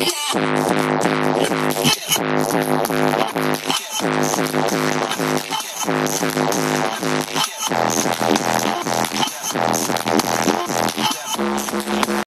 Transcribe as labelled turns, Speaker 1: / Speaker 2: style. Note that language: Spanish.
Speaker 1: Yeah.